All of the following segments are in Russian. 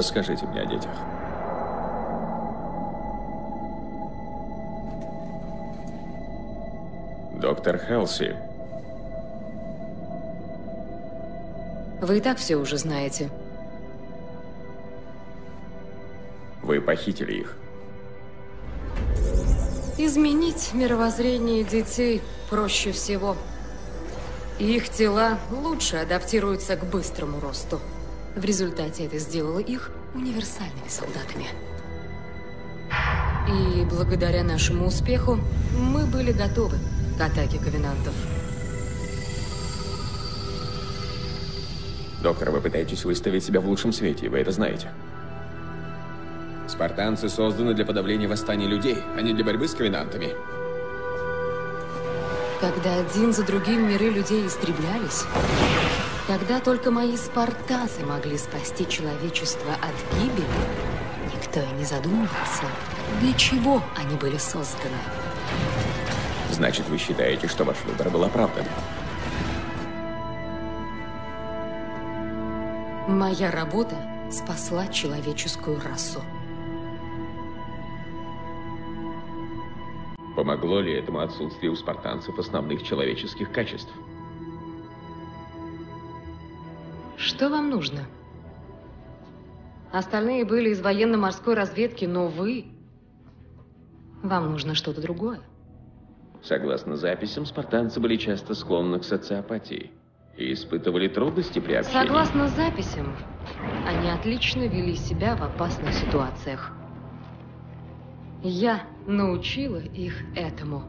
Расскажите мне о детях. Доктор Хелси. Вы и так все уже знаете. Вы похитили их. Изменить мировоззрение детей проще всего. Их тела лучше адаптируются к быстрому росту. В результате это сделало их универсальными солдатами. И благодаря нашему успеху мы были готовы к атаке ковенантов. Доктор, вы пытаетесь выставить себя в лучшем свете, и вы это знаете. Спартанцы созданы для подавления восстания людей, а не для борьбы с ковенантами. Когда один за другим миры людей истреблялись, тогда только мои спартанцы могли спасти человечество от гибели, никто и не задумывался, для чего они были созданы. Значит, вы считаете, что ваш выбор был оправдан? Моя работа спасла человеческую расу. Помогло ли этому отсутствие у спартанцев основных человеческих качеств? Что вам нужно? Остальные были из военно-морской разведки, но вы... Вам нужно что-то другое. Согласно записям, спартанцы были часто склонны к социопатии и испытывали трудности при общении. Согласно записям, они отлично вели себя в опасных ситуациях. Я научила их этому.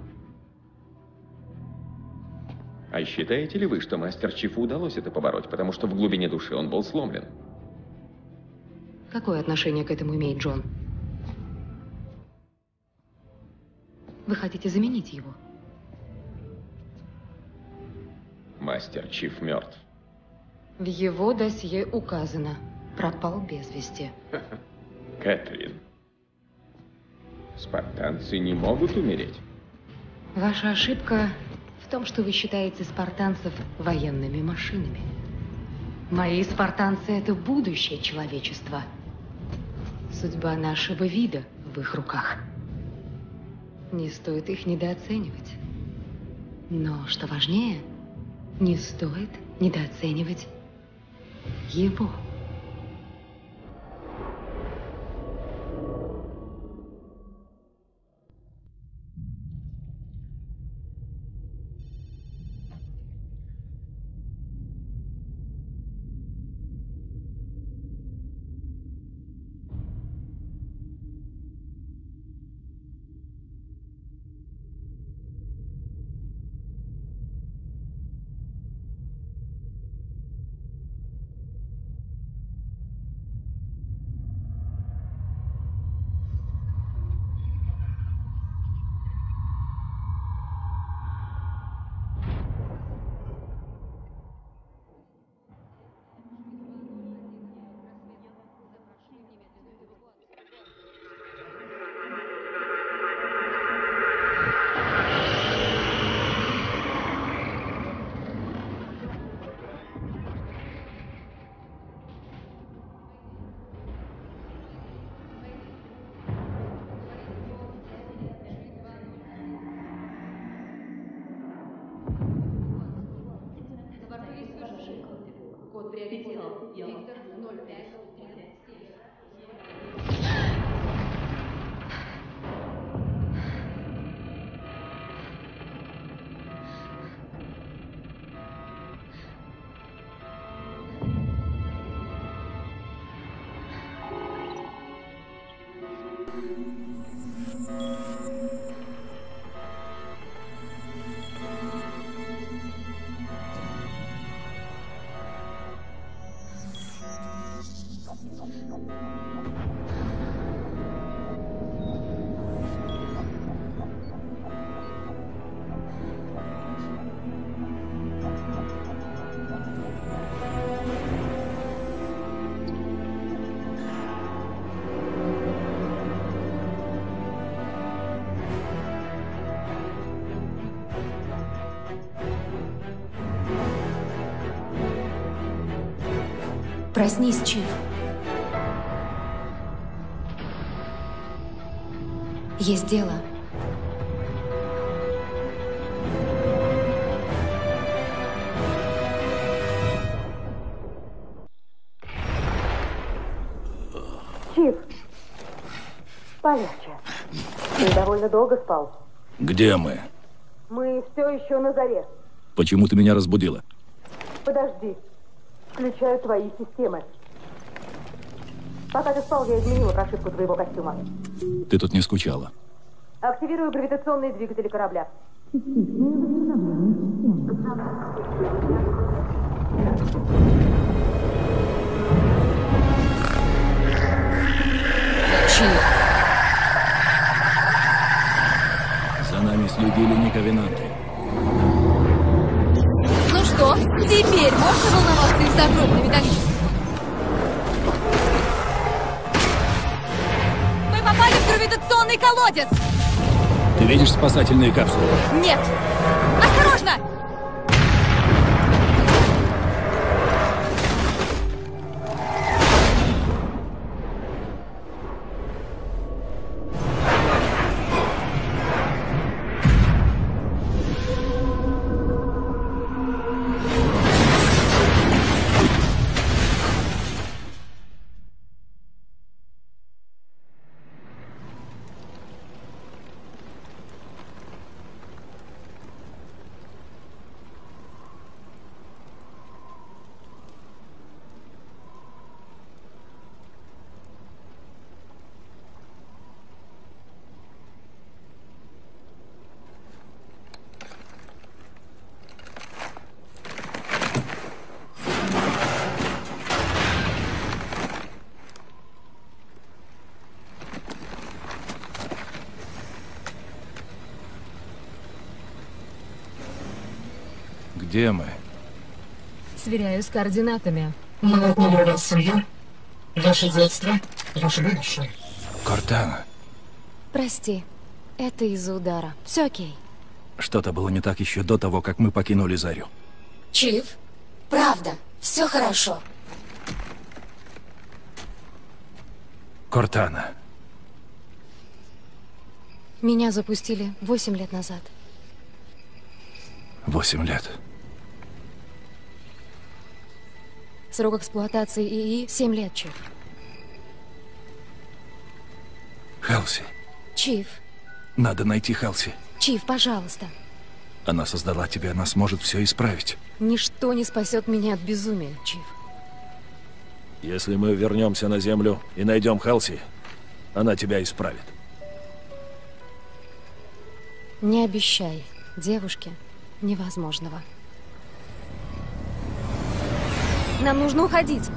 А считаете ли вы, что мастер Чифу удалось это побороть, потому что в глубине души он был сломлен? Какое отношение к этому имеет Джон? Вы хотите заменить его? Мастер Чиф мертв. В его досье указано. Пропал без вести. Кэтрин. Спартанцы не могут умереть. Ваша ошибка том, что вы считаете спартанцев военными машинами. Мои спартанцы — это будущее человечества. Судьба нашего вида в их руках. Не стоит их недооценивать. Но, что важнее, не стоит недооценивать его. Проснись, Чиф. Есть дело. Чиф, полегче. Ты довольно долго спал. Где мы? Мы все еще на заре. Почему ты меня разбудила? Подожди, Включаю твои системы. Пока ты спал, я изменила прошивку твоего костюма. Ты тут не скучала. Активирую гравитационные двигатели корабля. Чиф, За нами следили нековенанты. ну теперь можно волноваться из-за огромной металлической? Мы попали в гравитационный колодец! Ты видишь спасательные капсулы? Нет! Осторожно! Где мы? Сверяю с координатами. Мы отняли у вас семью, ваше детство, ваше будущее. Кортана. Прости, это из-за удара. Все окей. Что-то было не так еще до того, как мы покинули Зарю. Чиф, правда, все хорошо. Кортана. Меня запустили 8 лет назад. Восемь лет. Срок эксплуатации ИИ 7 лет, Чиф. Хелси. Чиф, Надо найти Хелси. Чиф, пожалуйста. Она создала тебя, она сможет все исправить. Ничто не спасет меня от безумия, Чиф. Если мы вернемся на Землю и найдем Хелси, она тебя исправит. Не обещай девушке невозможного. Нам нужно уходить.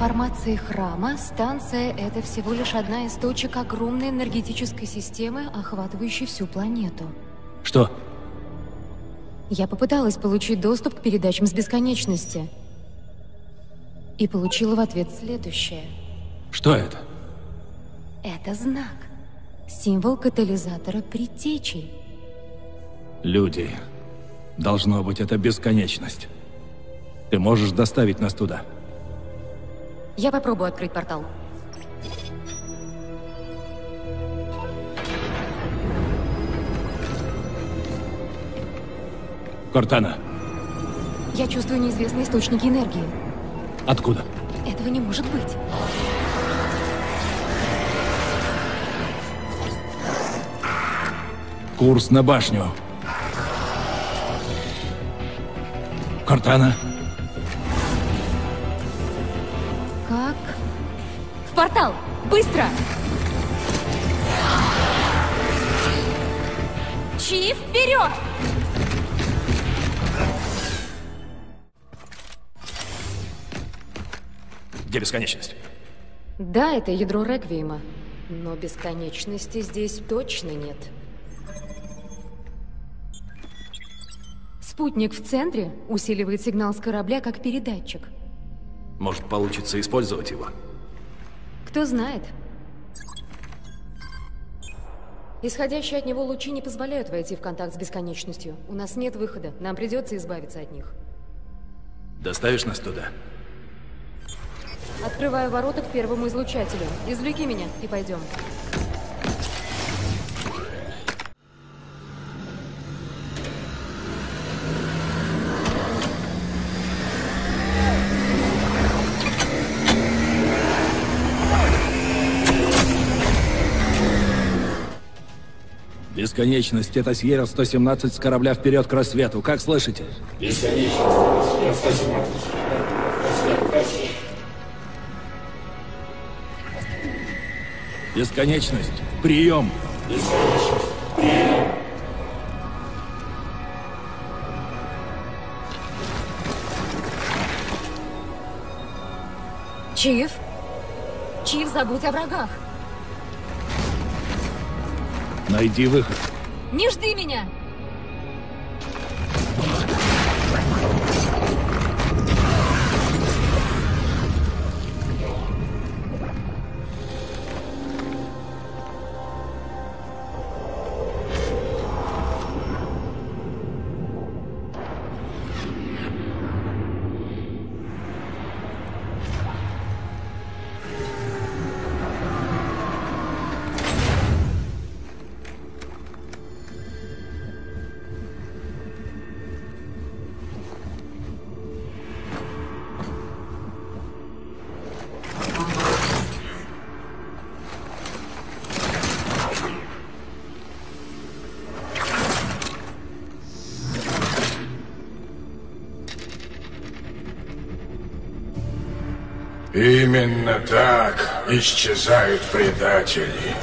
Информации храма, станция — это всего лишь одна из точек огромной энергетической системы, охватывающей всю планету. Что? Я попыталась получить доступ к передачам с бесконечности. И получила в ответ следующее. Что это? Это знак. Символ катализатора предтечей. Люди. Должно быть, это бесконечность. Ты можешь доставить нас туда? Я попробую открыть портал. Кортана, Я чувствую неизвестные источники энергии. откуда? Этого не может быть. Курс на башню. Кортана, Как? В портал! Быстро! Чиф, вперед! Где бесконечность? Да, это ядро Реквиема, но бесконечности здесь точно нет. Спутник в центре усиливает сигнал с корабля как передатчик. Может, получится использовать его? Кто знает. Исходящие от него лучи не позволяют войти в контакт с бесконечностью. У нас нет выхода, нам придется избавиться от них. Доставишь нас туда? Открываю ворота к первому излучателю. Извлеки меня и пойдем. Бесконечность, это Сьерра-117 с корабля вперед к рассвету. Как слышите? Бесконечность, прием! Чиф? Чиф, забудь о врагах. Найди выход. Не жди меня! Именно так исчезают предатели.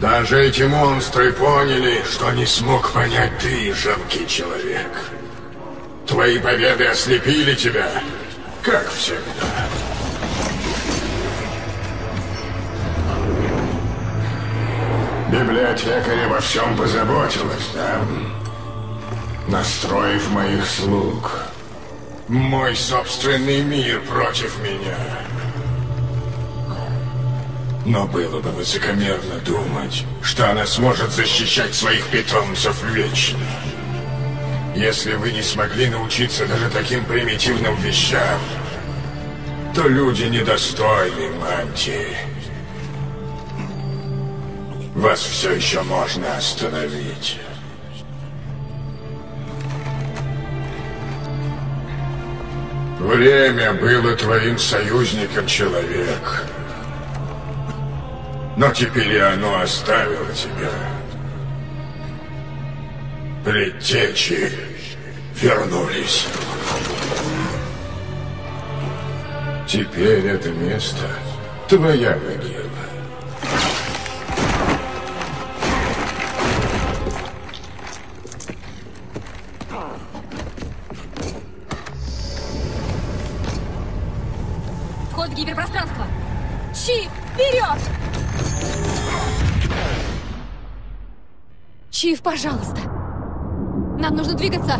Даже эти монстры поняли, что не смог понять ты, жалкий человек. Твои победы ослепили тебя, как всегда. Библиотекарь обо всем позаботилась, да? Настроив моих слуг. Мой собственный мир против меня. Но было бы высокомерно думать, что она сможет защищать своих питомцев вечно. Если вы не смогли научиться даже таким примитивным вещам, то люди недостойны мантии. Вас все еще можно остановить. Время было твоим союзником, человек. Но теперь и оно оставило тебя. Предтечи вернулись. Теперь это место твоя могила. Пожалуйста! Нам нужно двигаться!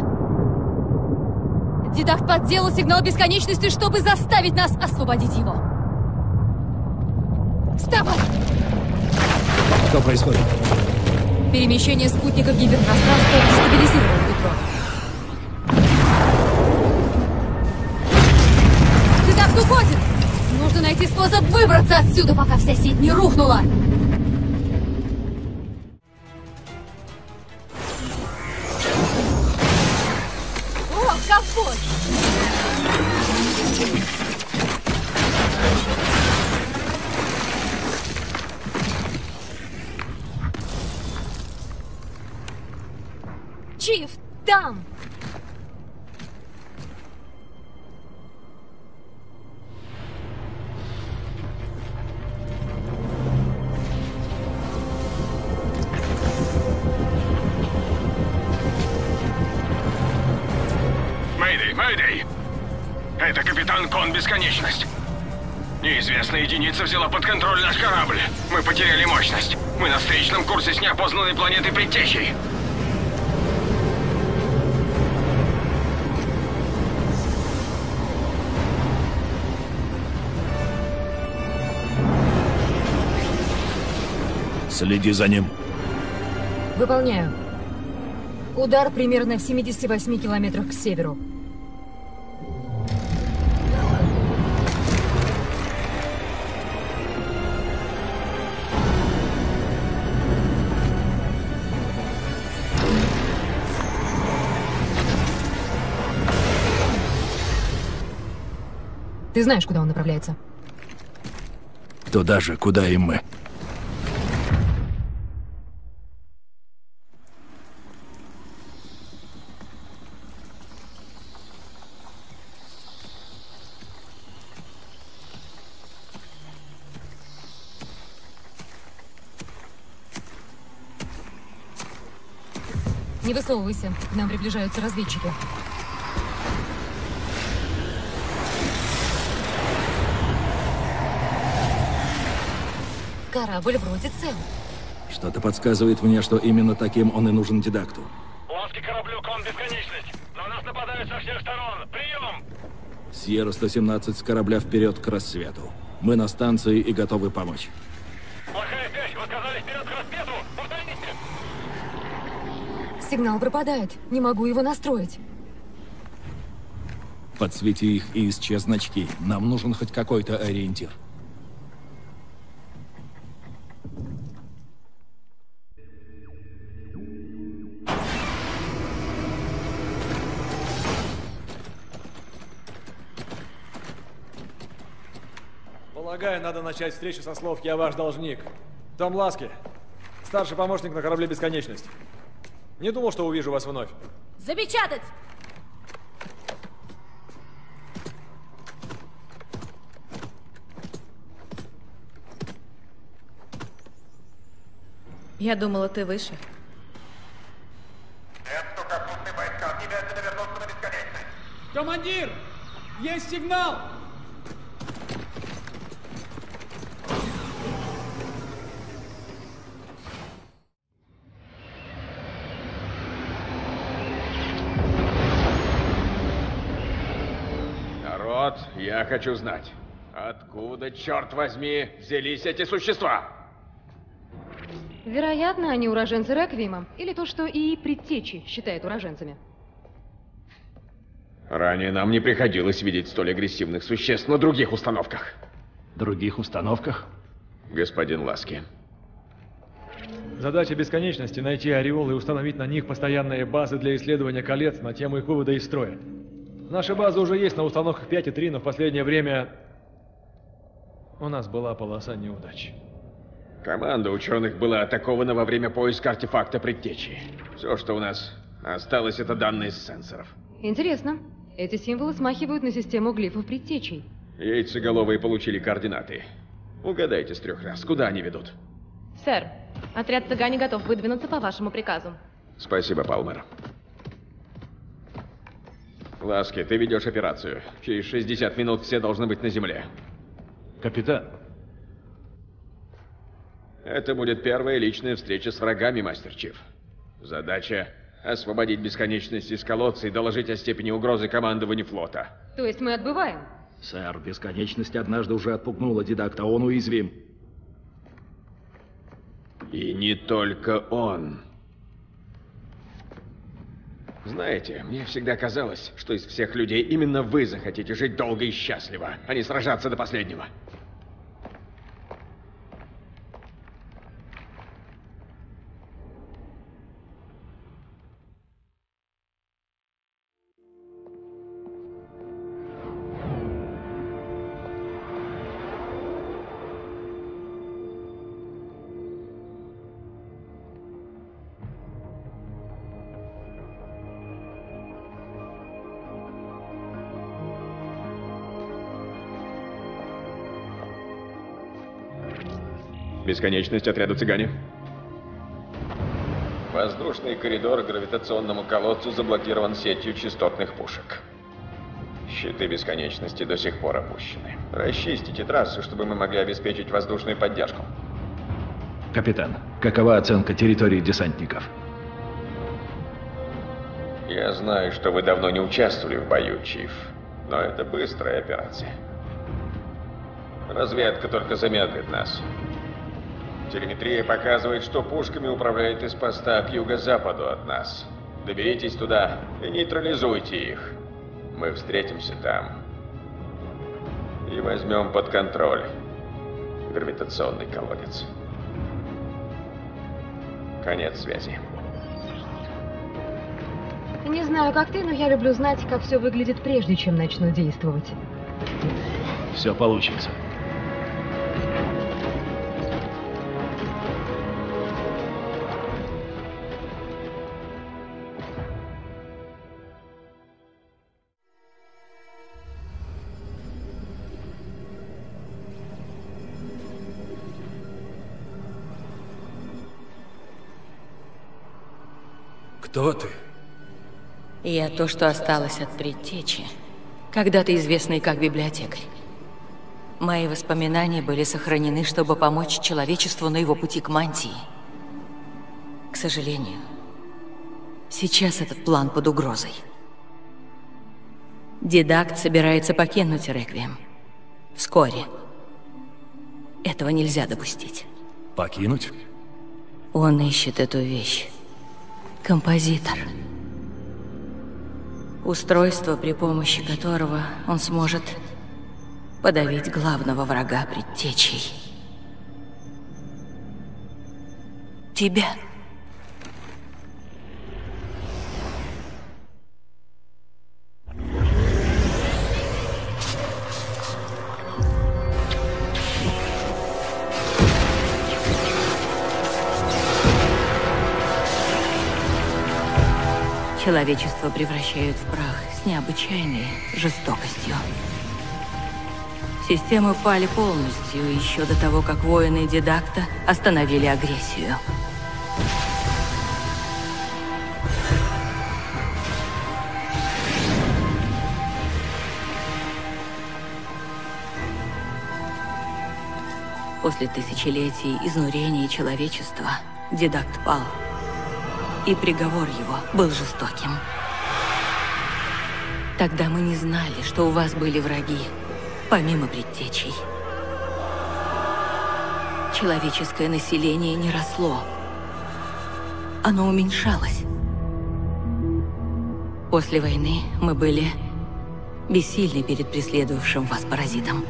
Дедах подделал сигнал бесконечности, чтобы заставить нас освободить его. Вставай! Что происходит? Перемещение спутника в гиперпространство стабилизировало ядро. Дедах уходит! Нужно найти способ выбраться отсюда, пока вся сеть не рухнула! За ним. Выполняю. Удар примерно в 78 километрах к северу. Ты знаешь, куда он направляется? Туда же, куда и мы. Не высовывайся, к нам приближаются разведчики. Корабль вроде цел. Что-то подсказывает мне, что именно таким он и нужен дидакту. Ласки кораблю кон бесконечность. На нас нападают со всех сторон. Прием! Сьерра-117 с корабля вперед к рассвету. Мы на станции и готовы помочь. Плохая связь. Вы сказали вперед к рассвету. Повторите. Сигнал пропадает. Не могу его настроить. Подсвети их и исчез значки. Нам нужен хоть какой-то ориентир. Полагаю, надо начать встречу со слов «Я ваш должник». Том Ласки, старший помощник на корабле «Бесконечность». Не думал, что увижу вас вновь. Запечатать! Я думала, ты выше. Командир! Есть сигнал! Я хочу знать, откуда, черт возьми, взялись эти существа? Вероятно, они уроженцы Реквиема, или то, что и предтечи считают уроженцами. Ранее нам не приходилось видеть столь агрессивных существ на других установках. Других установках? Господин Ласки. Задача бесконечности — найти ореол и установить на них постоянные базы для исследования колец на тему их вывода из строя. Наша база уже есть на установках 5 и 3, но в последнее время у нас была полоса неудач. Команда ученых была атакована во время поиска артефакта предтечи. Все, что у нас осталось, это данные с сенсоров. Интересно. Эти символы смахивают на систему глифов предтечей. Яйцеголовые получили координаты. Угадайте с трех раз, куда они ведут. Сэр, отряд цыгане готов выдвинуться по вашему приказу. Спасибо, Палмер. Ласки, ты ведешь операцию. Через 60 минут все должны быть на земле. Капитан. Это будет первая личная встреча с врагами, Мастер Чиф. Задача — освободить бесконечность из колодца и доложить о степени угрозы командованию флота. То есть мы отбываем? Сэр, бесконечность однажды уже отпугнула дидакта, он уязвим. И не только он. Знаете, мне всегда казалось, что из всех людей именно вы захотите жить долго и счастливо, а не сражаться до последнего. Бесконечность отряда цыгане. Воздушный коридор к гравитационному колодцу заблокирован сетью частотных пушек. Щиты бесконечности до сих пор опущены. Расчистите трассы, чтобы мы могли обеспечить воздушную поддержку. Капитан, какова оценка территории десантников? Я знаю, что вы давно не участвовали в бою, Чиф, но это быстрая операция. Разведка только замедлит нас. Телеметрия показывает, что пушками управляет из поста к юго-западу от нас. Доберитесь туда и нейтрализуйте их. Мы встретимся там. И возьмем под контроль гравитационный колодец. Конец связи. Не знаю, как ты, но я люблю знать, как все выглядит прежде, чем начну действовать. Все получится. Кто ты? Я то, что осталось от предтечи. Когда-то известный как библиотекарь. Мои воспоминания были сохранены, чтобы помочь человечеству на его пути к мантии. К сожалению, сейчас этот план под угрозой. Дидакт собирается покинуть Реквием. Вскоре. Этого нельзя допустить. Покинуть? Он ищет эту вещь. Композитор. Устройство, при помощи которого он сможет подавить главного врага предтечей. Тебя. Человечество превращают в прах с необычайной жестокостью. Системы пали полностью еще до того, как воины Дидакта остановили агрессию. После тысячелетий изнурения человечества Дидакт пал. И приговор его был жестоким. Тогда мы не знали, что у вас были враги, помимо предтечей. Человеческое население не росло. Оно уменьшалось. После войны мы были бессильны перед преследовавшим вас паразитом.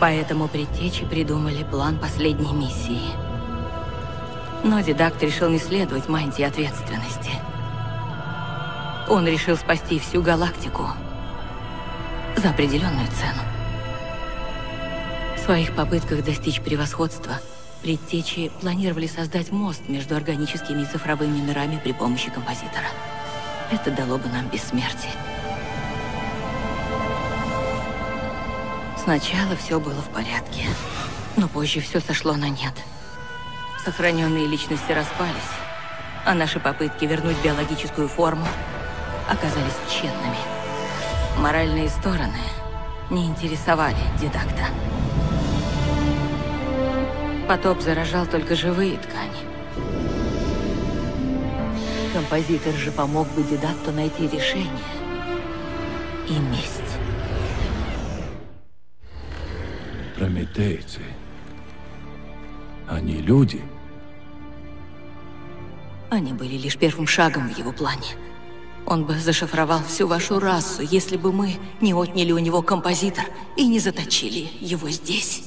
Поэтому предтечи придумали план последней миссии. Но Дидакт решил не следовать мантии ответственности. Он решил спасти всю галактику за определенную цену. В своих попытках достичь превосходства предтечи планировали создать мост между органическими и цифровыми мирами при помощи композитора. Это дало бы нам бессмертие. Сначала все было в порядке, но позже все сошло на нет. Сохраненные личности распались, а наши попытки вернуть биологическую форму оказались тщетными. Моральные стороны не интересовали дидакта. Потоп заражал только живые ткани. Композитор же помог бы дидакту найти решение и месть. Прометейцы. Они люди? Они были лишь первым шагом в его плане. Он бы зашифровал всю вашу расу, если бы мы не отняли у него композитор и не заточили его здесь.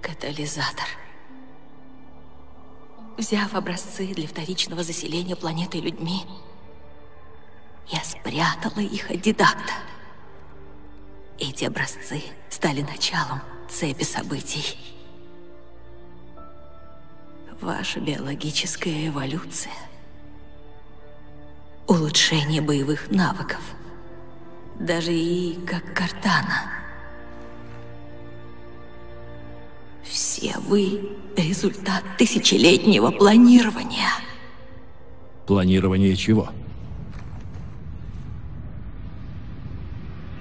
Катализатор. Взяв образцы для вторичного заселения планеты людьми, я спрятала их от дидакта. Эти образцы стали началом цепи событий. Ваша биологическая эволюция. Улучшение боевых навыков. Даже и как Картана. Все вы — результат тысячелетнего планирования. Планирование чего?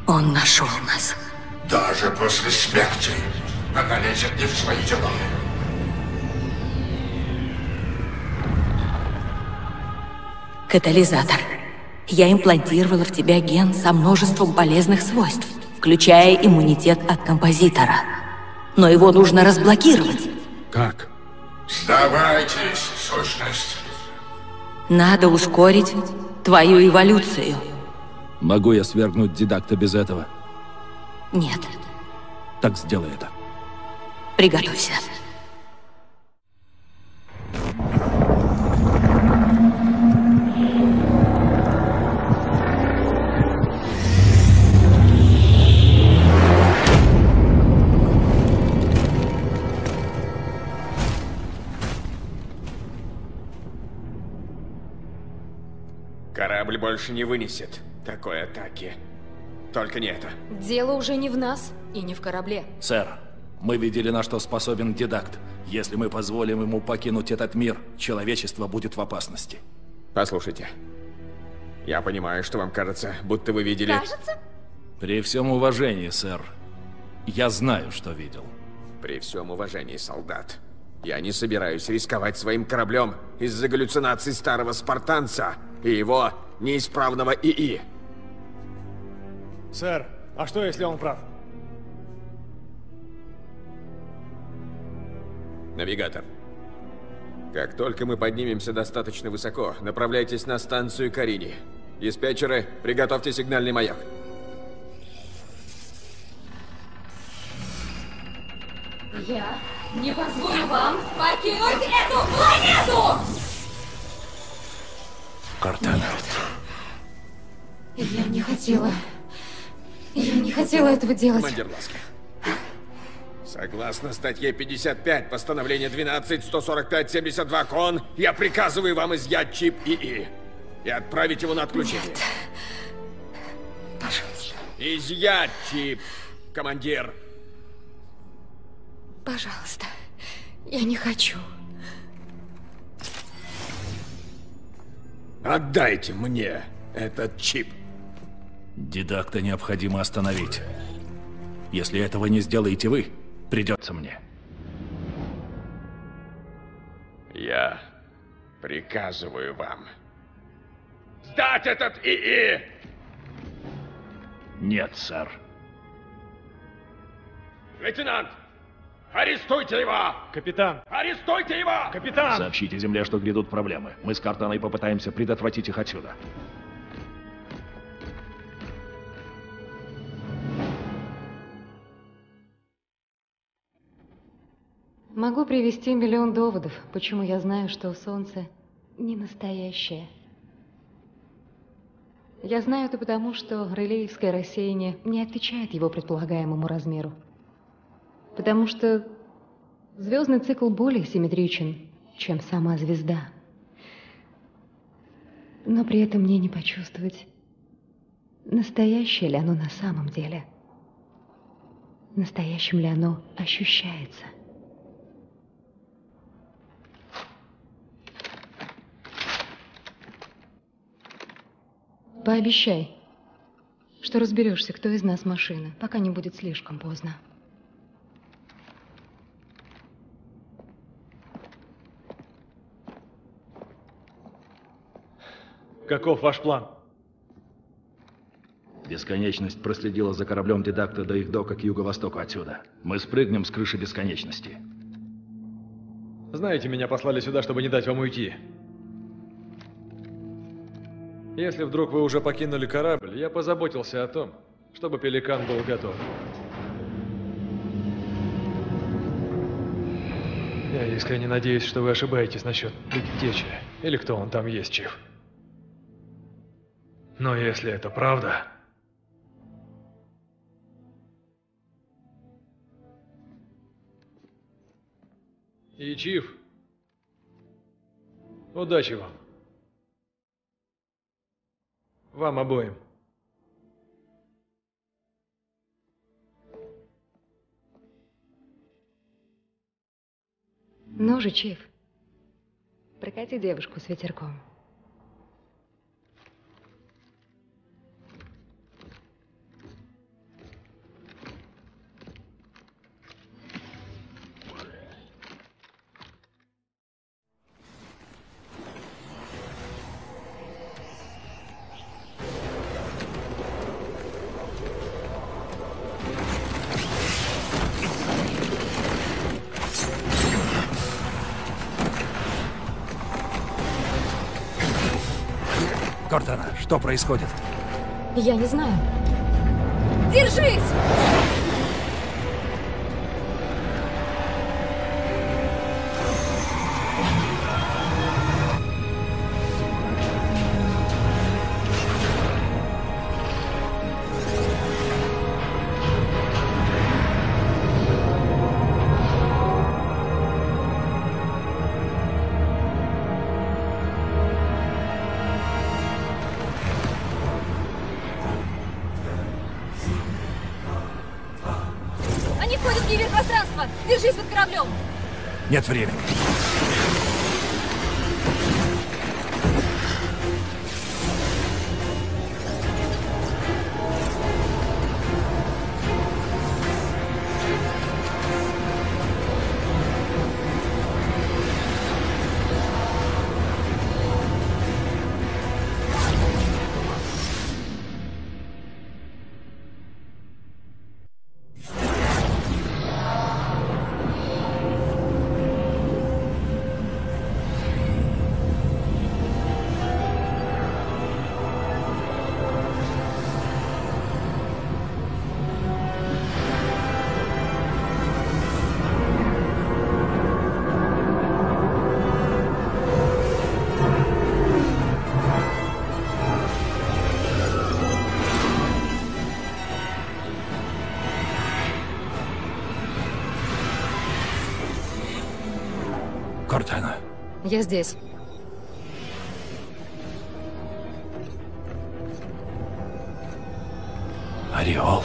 Он нашел нас. Даже после смерти она лезет не в свои дела. Катализатор. Я имплантировала в тебя ген со множеством полезных свойств, включая иммунитет от композитора. Но его нужно разблокировать. Как? Сдавайтесь, сущность. Надо ускорить твою эволюцию. Могу я свергнуть дидакта без этого? Нет, Так сделай это. приготовься. Больше не вынесет такой атаки. Только не это. Дело уже не в нас и не в корабле. Сэр, мы видели, на что способен дидакт. Если мы позволим ему покинуть этот мир, человечество будет в опасности. Послушайте. Я понимаю, что вам кажется, будто вы видели... Кажется? При всем уважении, сэр, я знаю, что видел. При всем уважении, солдат. Я не собираюсь рисковать своим кораблем из-за галлюцинаций старого спартанца и его неисправного ИИ. Сэр, а что, если он прав? Навигатор. Как только мы поднимемся достаточно высоко, направляйтесь на станцию Карини. Диспетчеры, приготовьте сигнальный маяк. Я не позволю вам покинуть эту планету! Картана. Я не хотела... Я не хотела этого делать. Командир Ласки. Согласно статье 55 постановления 12-145-72 КОН, я приказываю вам изъять чип ИИ и отправить его на отключение. Нет. Пожалуйста. Изъять чип, командир. Пожалуйста. Я не хочу. Отдайте мне этот чип. Дидакта необходимо остановить. Если этого не сделаете вы, придется мне. Я приказываю вам сдать этот ИИ! Нет, сэр. Лейтенант, арестуйте его! Капитан! Арестуйте его! Капитан! Сообщите Земле, что грядут проблемы. Мы с Картаной попытаемся предотвратить их отсюда. Могу привести миллион доводов, почему я знаю, что Солнце не настоящее. Я знаю это потому, что релеевское рассеяние не отвечает его предполагаемому размеру. Потому что звездный цикл более симметричен, чем сама звезда. Но при этом мне не почувствовать, настоящее ли оно на самом деле. Настоящим ли оно ощущается. Пообещай, что разберешься, кто из нас машина, пока не будет слишком поздно. Каков ваш план? Бесконечность проследила за кораблем Дидакта до их дока к юго-востоку отсюда. Мы спрыгнем с крыши бесконечности. Знаете, меня послали сюда, чтобы не дать вам уйти. Если вдруг вы уже покинули корабль, я позаботился о том, чтобы Пеликан был готов. Я искренне надеюсь, что вы ошибаетесь насчет предтечи, или кто он там есть, Чиф. Но если это правда... И Чиф, удачи вам. Вам обоим. Ну же, Чиф, прокати девушку с ветерком. Что происходит? Я не знаю. Держись! Нет времени. Я здесь. Ореол.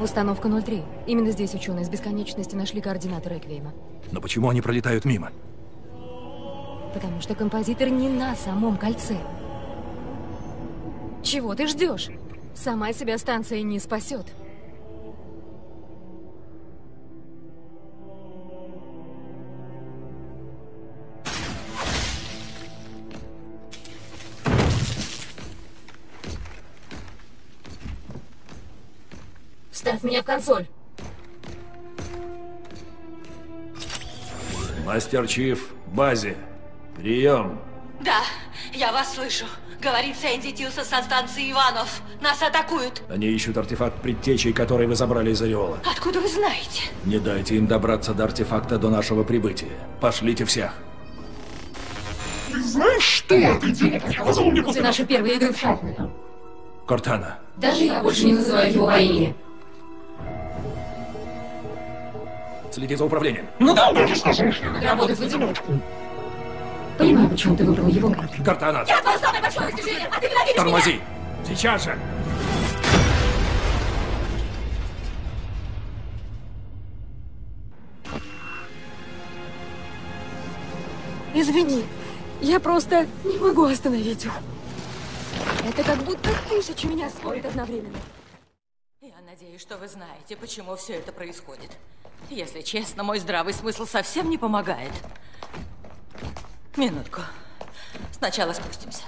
Установка 03. Именно здесь ученые с бесконечности нашли координаты Реквиема. Но почему они пролетают мимо? Потому что композитор не на самом кольце. Чего ты ждешь? Сама себя станция не спасет. Меня в консоль! Мастер Чиф, базе. Прием. Да, я вас слышу. Говорит Сэнди Тилса со станции Иванов. Нас атакуют. Они ищут артефакт предтечей, который вы забрали из Ореола. Откуда вы знаете? Не дайте им добраться до артефакта до нашего прибытия. Пошлите всех. Ты знаешь, что ты делаешь? Позволь мне Это наши первые игры в шахматы. Кортана. Даже я больше не называю его по имени. Следи за управлением. Ну да, я же сказал, что работать в одиночку. Понимаю, почему ты выбрал его. Кортана. Я твое самое большое достижение, а ты ненавидишь Тормози. меня! Сейчас же. Извини, я просто не могу остановить их. Это как будто тысяча меня спорит одновременно. Я надеюсь, что вы знаете, почему все это происходит. Если честно, мой здравый смысл совсем не помогает. Минутку. Сначала спустимся.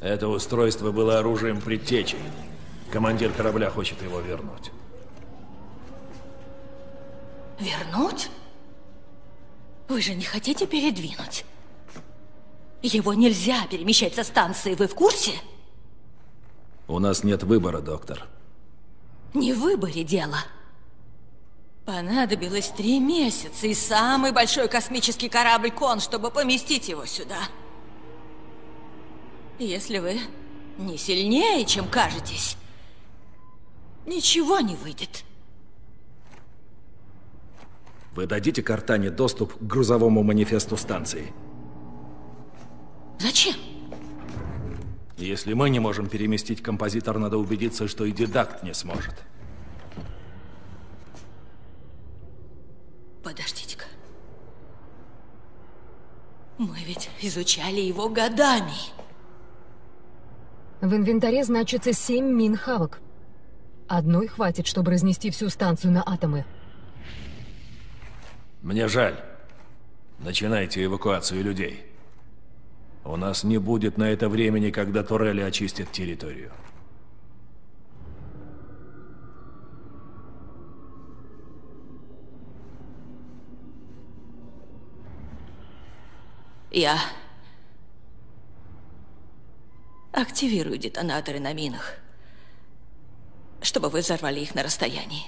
Это устройство было оружием предтечей. Командир корабля хочет его вернуть. Вернуть? Вы же не хотите передвинуть? Его нельзя перемещать со станции, вы в курсе? У нас нет выбора, доктор. Не в выборе дело. Понадобилось три месяца и самый большой космический корабль Кон, чтобы поместить его сюда. Если вы не сильнее, чем кажетесь, ничего не выйдет. Вы дадите Картане доступ к грузовому манифесту станции? Зачем? Если мы не можем переместить композитор, надо убедиться, что и дедакт не сможет. Подождите-ка. Мы ведь изучали его годами. В инвентаре значится семь мин хавок. Одной хватит, чтобы разнести всю станцию на атомы. Мне жаль. Начинайте эвакуацию людей. У нас не будет на это времени, когда Турели очистят территорию. Я Активируй детонаторы на минах, чтобы вы взорвали их на расстоянии.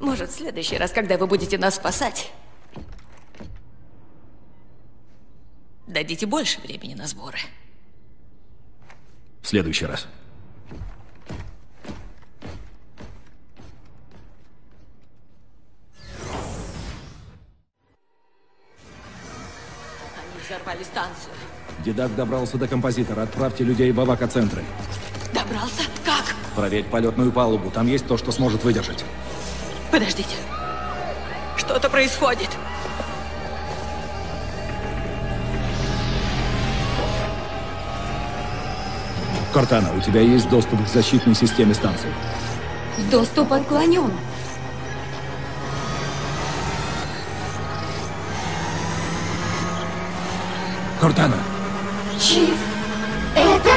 Может, в следующий раз, когда вы будете нас спасать, дадите больше времени на сборы. В следующий раз. Они взорвали станцию. Дедак добрался до композитора. Отправьте людей в эвакоцентры. Добрался? Как? Проверь полетную палубу. Там есть то, что сможет выдержать. Подождите. Что-то происходит. Кортана, у тебя есть доступ к защитной системе станции? Доступ отклонен. Кортана! Чиф, это...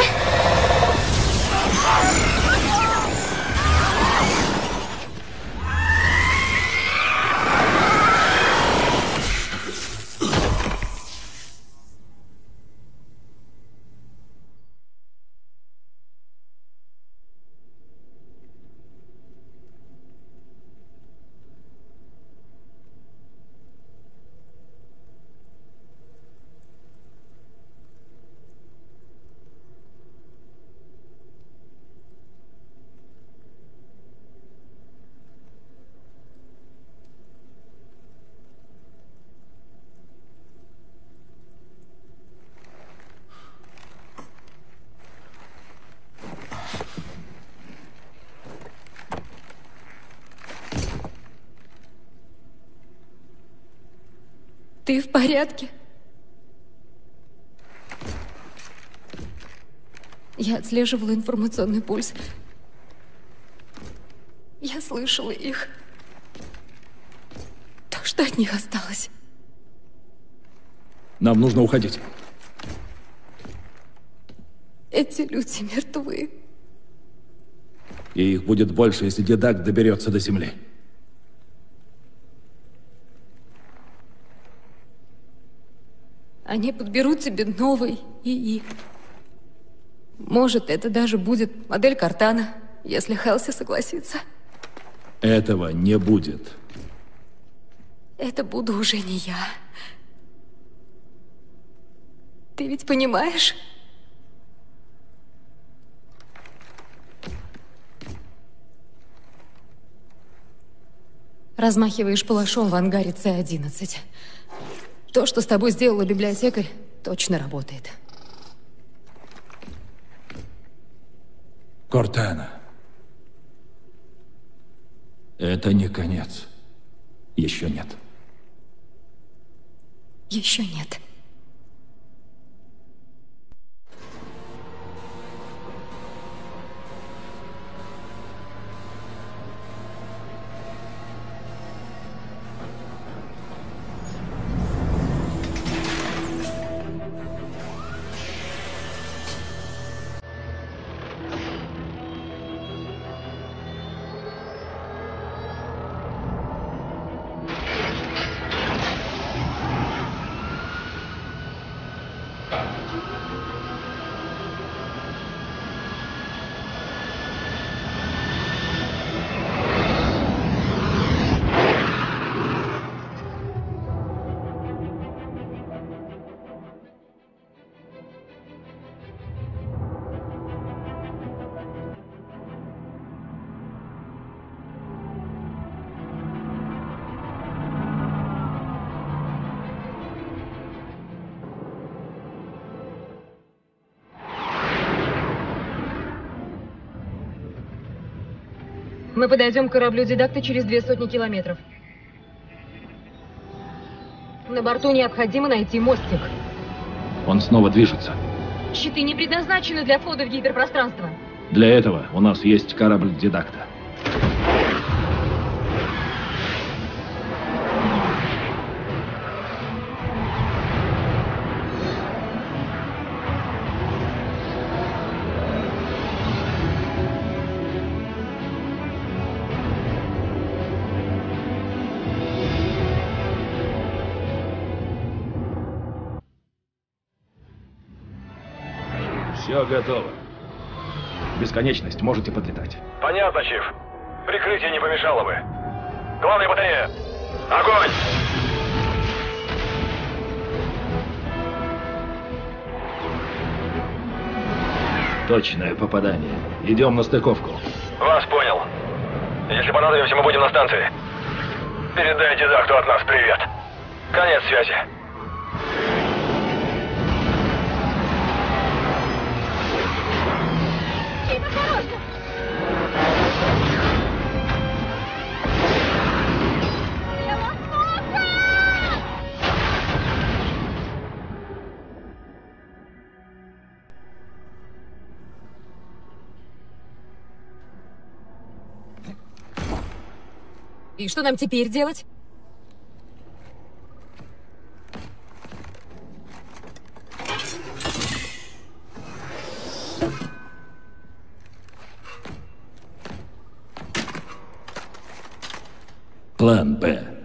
Ты в порядке? Я отслеживала информационный пульс. Я слышала их. То, что от них осталось. Нам нужно уходить. Эти люди мертвы. И их будет больше, если Дедак доберется до земли. Они подберут тебе новый ИИ. Может, это даже будет модель Картана, если Хелси согласится. Этого не будет. Это буду уже не я. Ты ведь понимаешь? Размахиваешь палашом в ангаре С-11. То, что с тобой сделала библиотекарь, точно работает. Кортана. Это не конец. Еще нет. Еще нет. Мы подойдем к кораблю Дидакта через две сотни километров. На борту необходимо найти мостик. Он снова движется. Щиты не предназначены для входа в гиперпространство. Для этого у нас есть корабль Дедакта. Готово. Бесконечность можете подлетать. Понятно, Чиф. Прикрытие не помешало бы. Главная батарея! Огонь! Точное попадание. Идем на стыковку. Вас понял. Если понадобимся, мы будем на станции. Передайте Дахту от нас привет. Конец связи. Что нам теперь делать? План Б.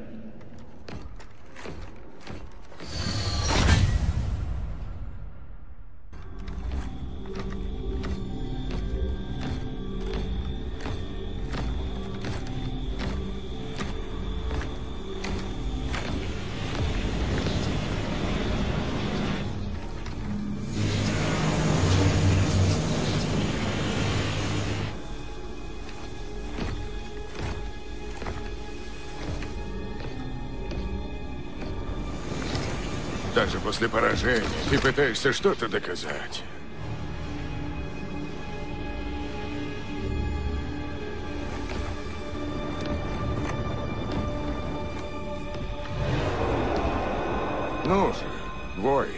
поражения ты пытаешься что-то доказать. Ну же, воин,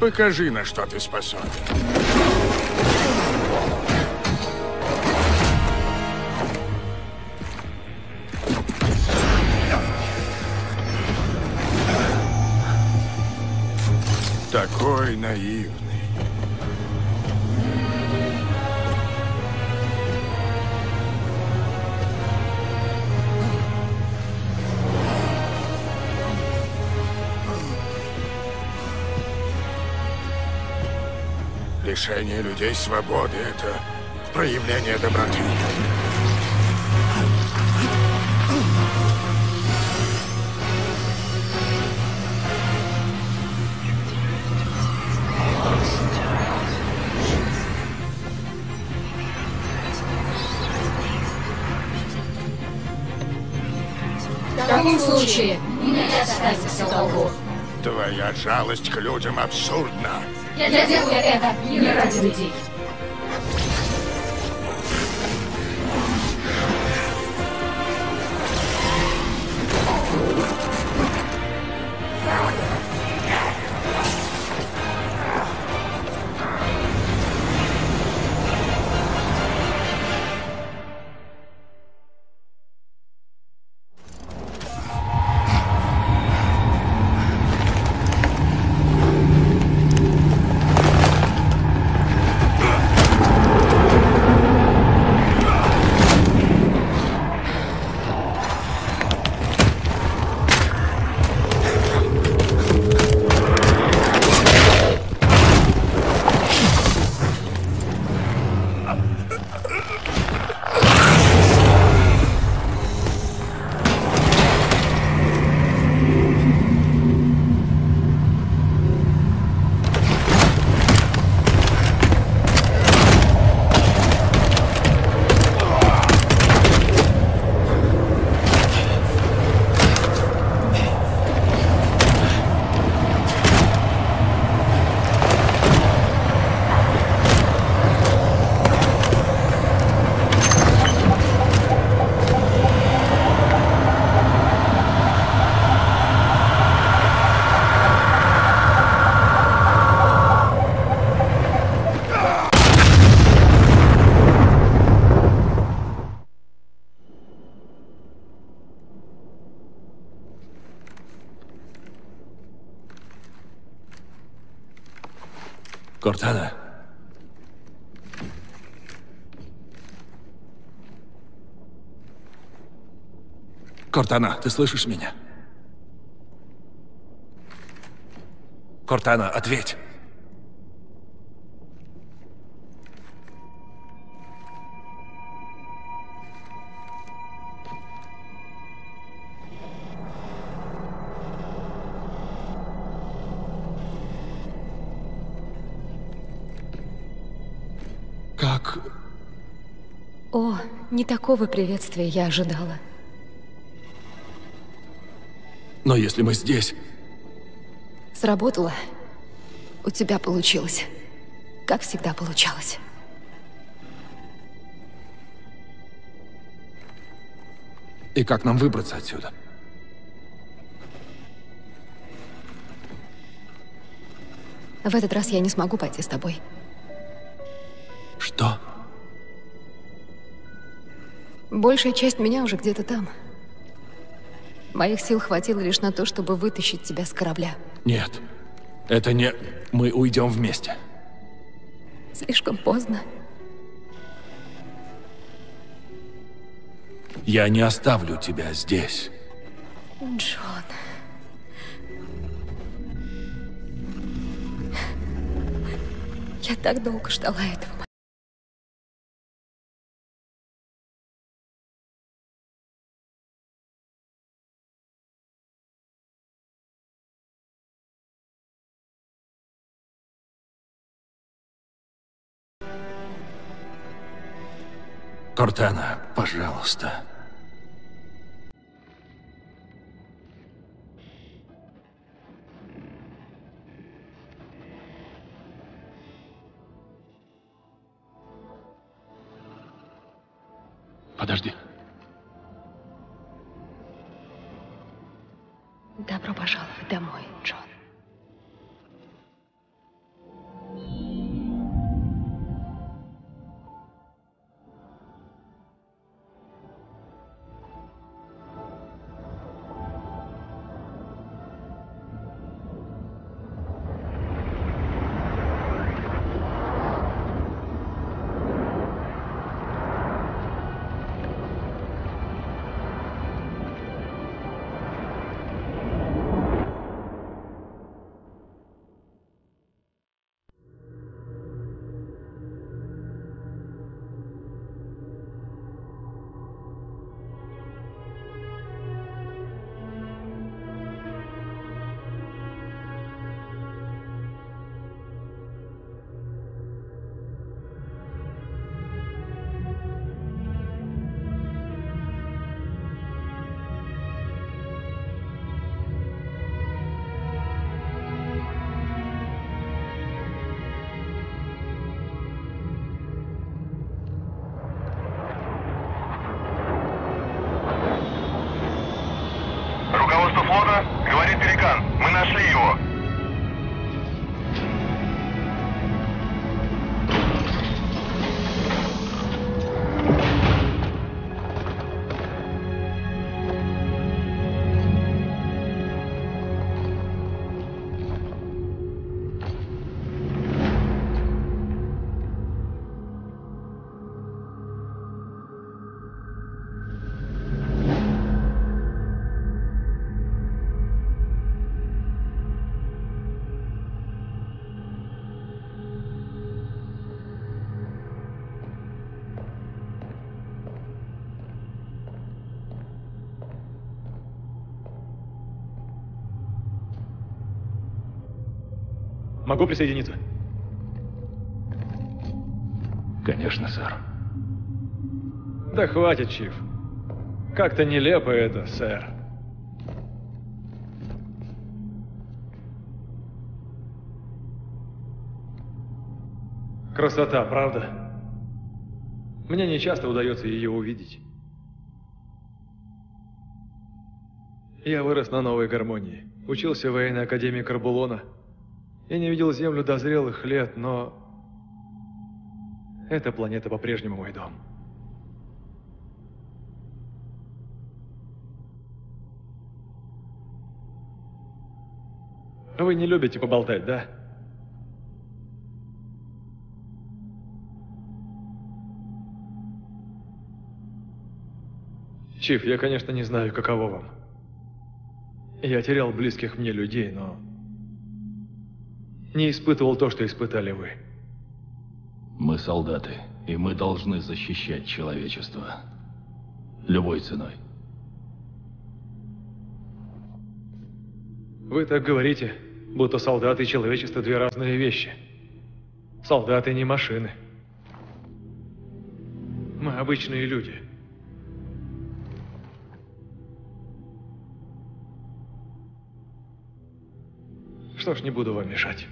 покажи, на что ты способен. Лишение людей свободы — это проявление доброты. В таком случае не останется в долгу. Твоя жалость к людям абсурдна. Я делаю это не ради людей. Кортана. Кортана, ты слышишь меня? Кортана, ответь. О, не такого приветствия я ожидала. Но если мы здесь... Сработало. У тебя получилось. Как всегда получалось. И как нам выбраться отсюда? В этот раз я не смогу пойти с тобой. Что? Большая часть меня уже где-то там. Моих сил хватило лишь на то, чтобы вытащить тебя с корабля. Нет. Это не... Мы уйдем вместе. Слишком поздно. Я не оставлю тебя здесь. Джон. Я так долго ждала этого. Кортана, пожалуйста. Подожди. Добро пожаловать домой, Джон. Могу присоединиться? Конечно, сэр. Да хватит, Чиф. Как-то нелепо это, сэр. Красота, правда? Мне не часто удается ее увидеть. Я вырос на новой гармонии. Учился в военной академии Карбулона. Я не видел Землю до зрелых лет, но... Эта планета по-прежнему мой дом. Вы не любите поболтать, да? Чиф, я, конечно, не знаю, каково вам. Я терял близких мне людей, но не испытывал то, что испытали вы. Мы солдаты, и мы должны защищать человечество. Любой ценой. Вы так говорите, будто солдаты и человечество две разные вещи. Солдаты не машины. Мы обычные люди. Что ж, не буду вам мешать.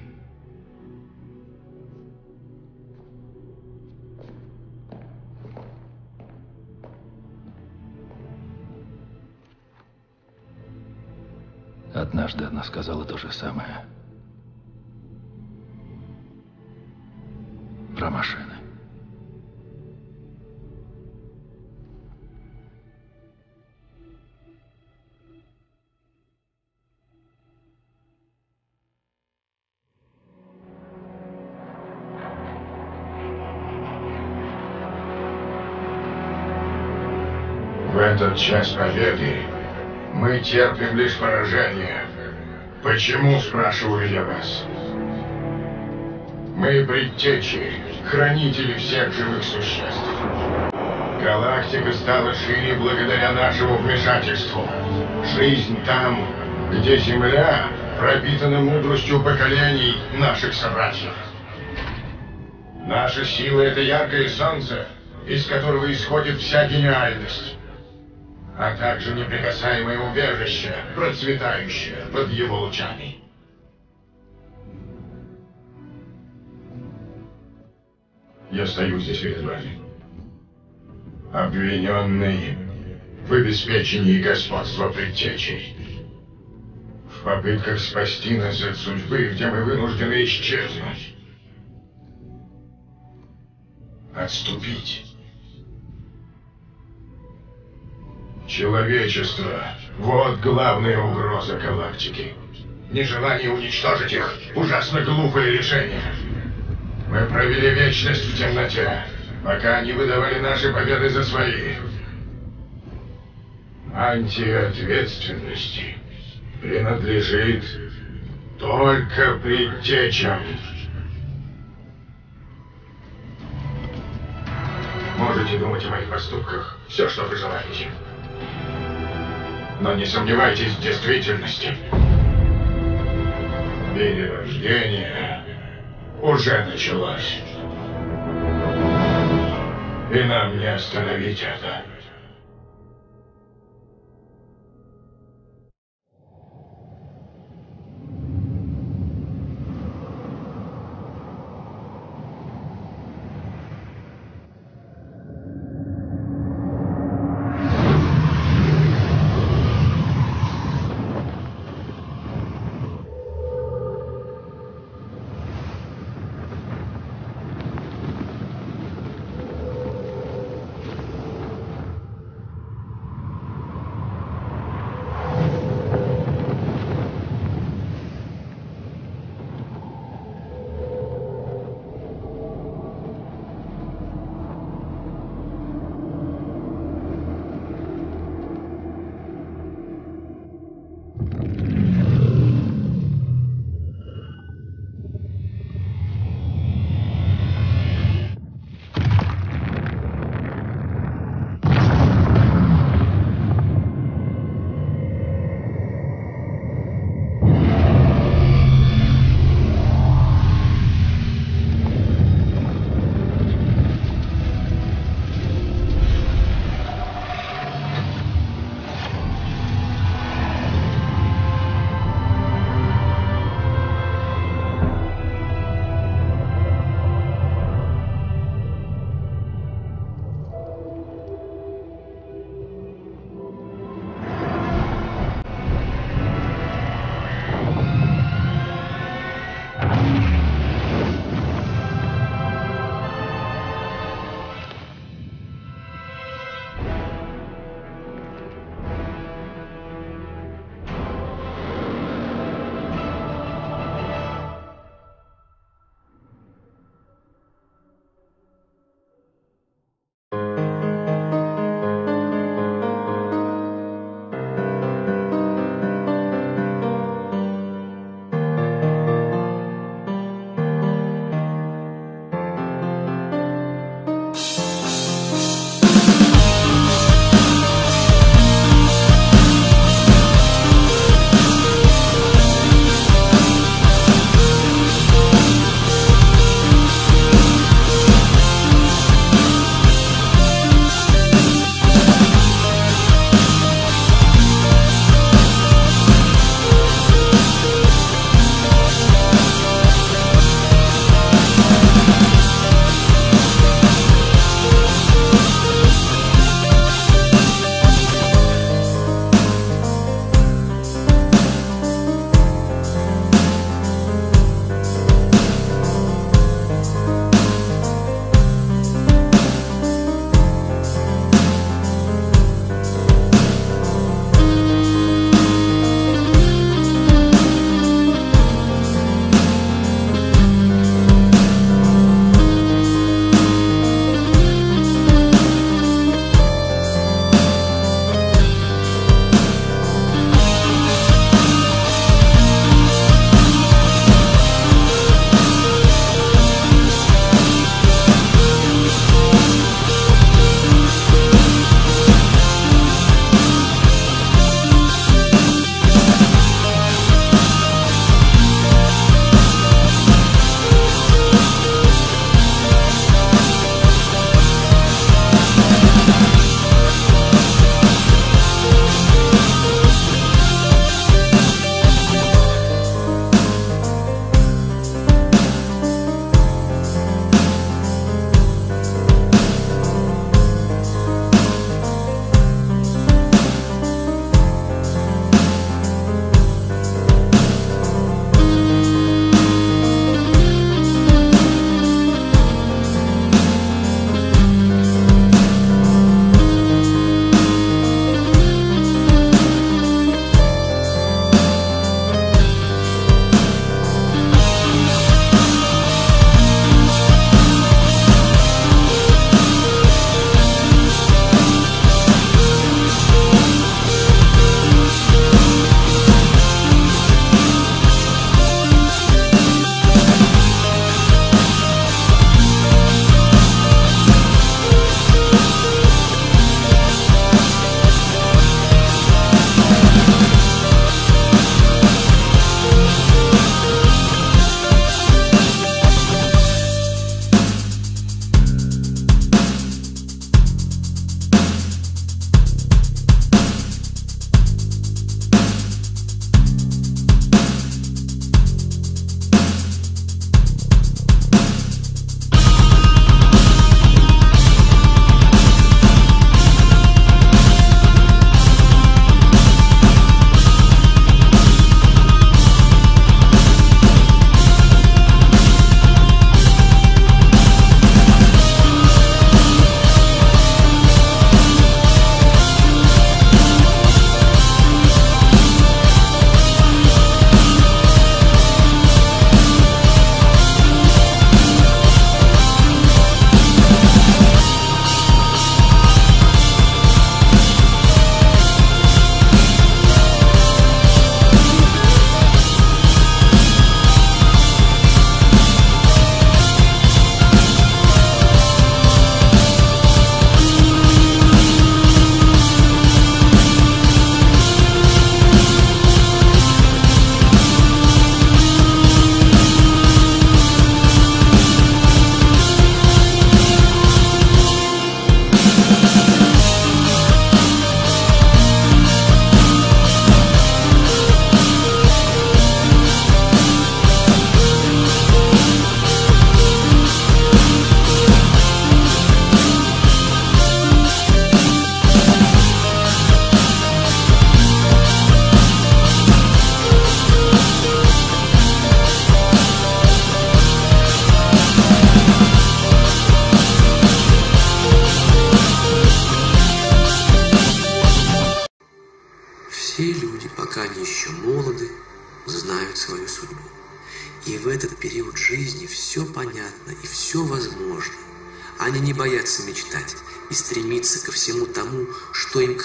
Однажды она сказала то же самое. Про машины. В этот час победы мы терпим лишь поражение. Почему, спрашиваю я вас? Мы предтечи, хранители всех живых существ. Галактика стала шире благодаря нашему вмешательству. Жизнь там, где Земля пропитана мудростью поколений наших собратьев. Наша сила — это яркое солнце, из которого исходит вся гениальность а также неприкасаемое убежище, процветающее под его лучами. Я стою здесь перед вами, обвиненный в обеспечении господства предтечей, в попытках спасти нас от судьбы, где мы вынуждены исчезнуть, отступить. Человечество — вот главная угроза галактики. Нежелание уничтожить их — ужасно глупое решение. Мы провели вечность в темноте, пока они выдавали наши победы за свои. Антиответственности принадлежит только предтечам. Можете думать о моих поступках все, что вы желаете. Но не сомневайтесь в действительности. Перерождение уже началось. И нам не остановить это.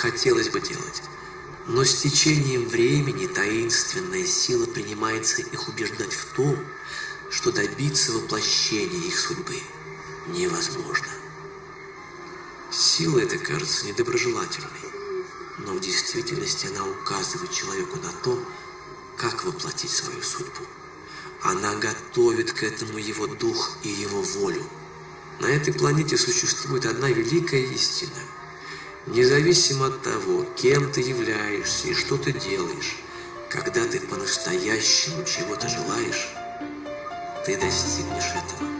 Хотелось бы делать. Но с течением времени таинственная сила принимается их убеждать в том, что добиться воплощения их судьбы невозможно. Сила эта кажется недоброжелательной, но в действительности она указывает человеку на то, как воплотить свою судьбу. Она готовит к этому его дух и его волю. На этой планете существует одна великая истина. Независимо от того, кем ты являешься и что ты делаешь, когда ты по-настоящему чего-то желаешь, ты достигнешь этого.